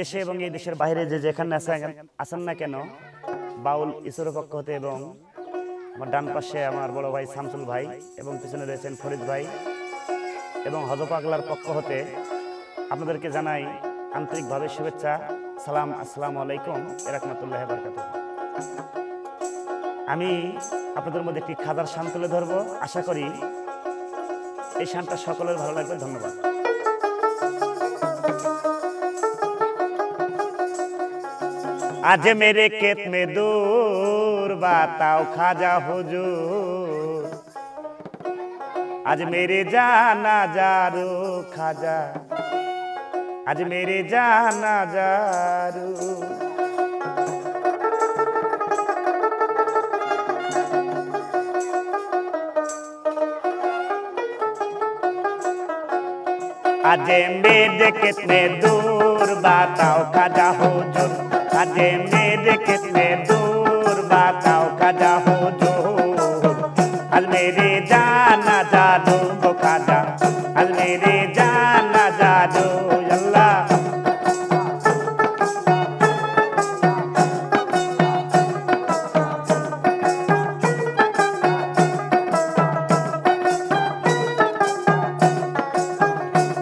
দেশে এবং এই দেশের বাইরে যে যেখানে আছেন না কেন, বাউল ঈশ্বরের পক্ষ হতে এবং আমার ডান পাশে আমার বড় ভাই শামসুল ভাই এবং পিছনে রয়েছেন ফরিদ ভাই এবং হজপাগলার পক্ষ হতে আপনাদেরকে জানাই আন্তরিকভাবে শুভেচ্ছা, সালাম, আসসালামু আলাইকুম এরকমাতুল্লাহ বারকাত আমি আপনাদের মধ্যে একটি খাদার শান তুলে ধরবো। আশা করি এই শানটা সকলের ভালো লাগবে। ধন্যবাদ। आज मेरे खेत में दूर बताओ खाजा हुजूर। आज मेरे जाना जारू खाजा आज मेरे जाना जारू। आज मेरे कितने दूर बताओ खाजा हुजूर। आज मेरे कितने दूर बताओ खाजा हुजूर अल मेरे जाना जादू खाजा। अल मेरे जाना जादू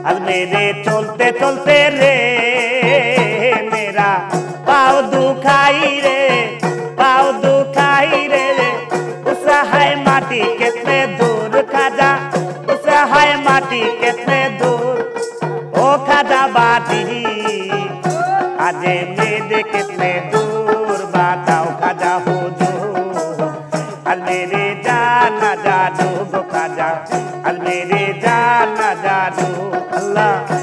आज मेरे चलते चलते रे बाटी आज मेरे कितने दूर बताओ खाजा हो जो अल जाना जादू गो खाजा अल जाना जादू, अल्लाह।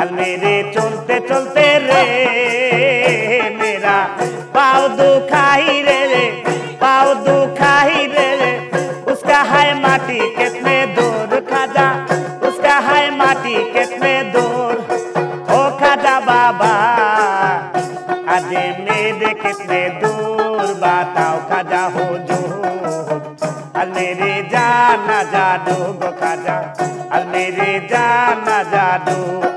अल चलते चलते रे। माटी कितने दूर खाजा? उसका है माटी कितने दूर? ओ खाजा बाबा आज मेरे कितने दूर? बताओ खाजा हो जो। अलमेरे जाना जादू खाजा। अल मेरे जाना जादू।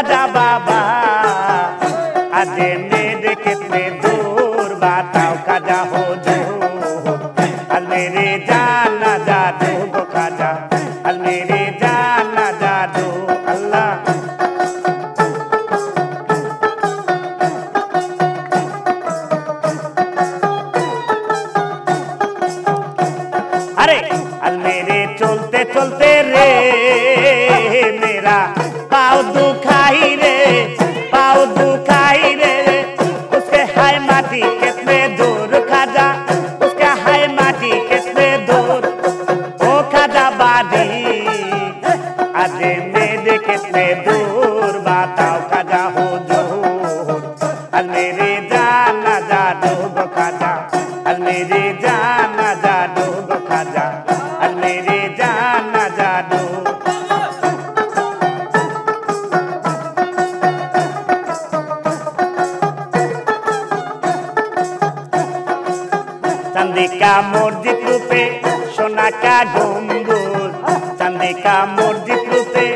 राजा बाबा। अजमेर कितने दूर बताओ काजा हो जो। अलमेरे जाना जादू को काजा अलमेरे जाना जादू, अल्लाह। अरे अलमेरे चलते चलते रे, मेरा पाव दुख डूब खाजा अल मेरी जाना जा डूब खाजा अल मेरी जाना चंदिका मोर्जित रूपे सोना का डोंगुर चंदिका मोर्जित रूपे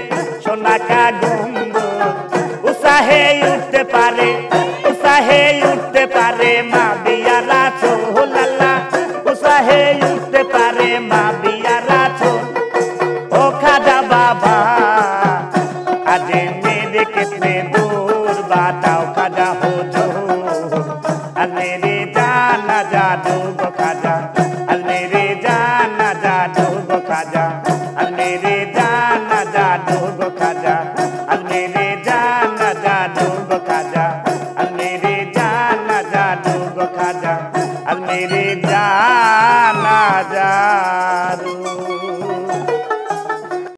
सोना का डोंगुर है उठते पारे। जाना जादू